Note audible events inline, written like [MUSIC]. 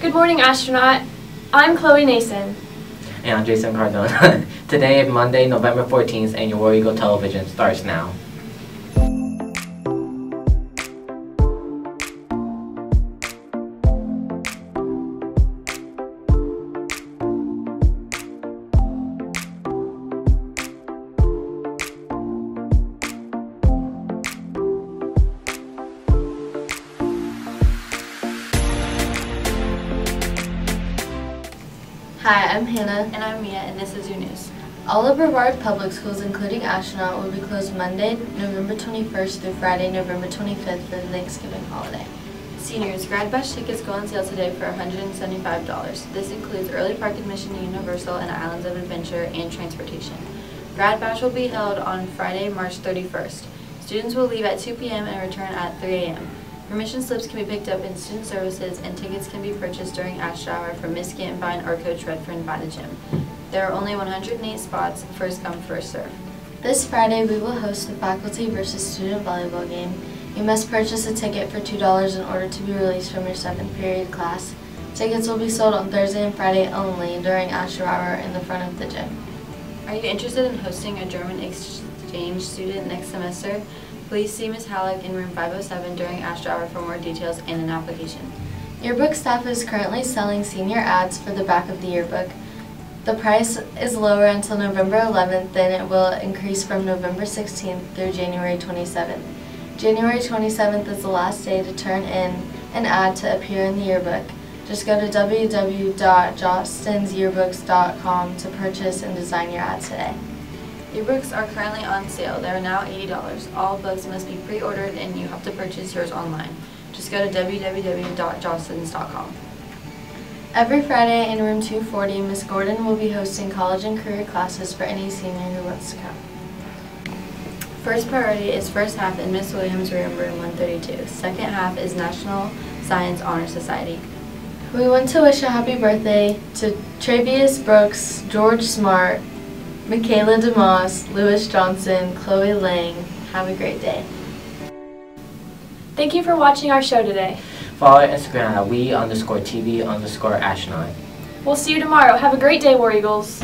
Good morning, astronaut. I'm Chloe Nason. And I'm Jason Cardona. [LAUGHS] Today, Monday, November 14th, and your War Eagle television starts now. Hi, I'm Hannah. And I'm Mia, and this is your news. All of Brevard public schools, including Astronaut, will be closed Monday, November 21st through Friday, November 25th for the Thanksgiving holiday. Seniors, Grad Bash tickets go on sale today for $175. This includes early park admission to Universal and Islands of Adventure and transportation. Grad Bash will be held on Friday, March 31st. Students will leave at 2 p.m. and return at 3 a.m. Permission slips can be picked up in student services and tickets can be purchased during Ash Hour from Miss Gantenbein or Coach Redfern by the gym. There are only 108 spots, first come, first serve. This Friday, we will host the faculty versus student volleyball game. You must purchase a ticket for $2 in order to be released from your 7th period class. Tickets will be sold on Thursday and Friday only during Ash Hour in the front of the gym. Are you interested in hosting a German exchange student next semester? Please see Ms. Halleck in room 507 during Astro Hour for more details and an application. Yearbook staff is currently selling senior ads for the back of the yearbook. The price is lower until November 11th, then it will increase from November 16th through January 27th. January 27th is the last day to turn in an ad to appear in the yearbook. Just go to www.jostensyearbooks.com to purchase and design your ad today. Ebooks are currently on sale. They are now $80. All books must be pre-ordered and you have to purchase yours online. Just go to www.jostens.com. Every Friday in room 240, Ms. Gordon will be hosting college and career classes for any senior who wants to come. First priority is first half in Miss Williams' room, room 132. Second half is National Science Honor Society. We want to wish a happy birthday to Travius Brooks, George Smart, Michaela DeMoss, Lewis Johnson, Chloe Lang. Have a great day. Thank you for watching our show today. Follow our Instagram at we underscore TV underscore astronaut. We'll see you tomorrow. Have a great day, War Eagles.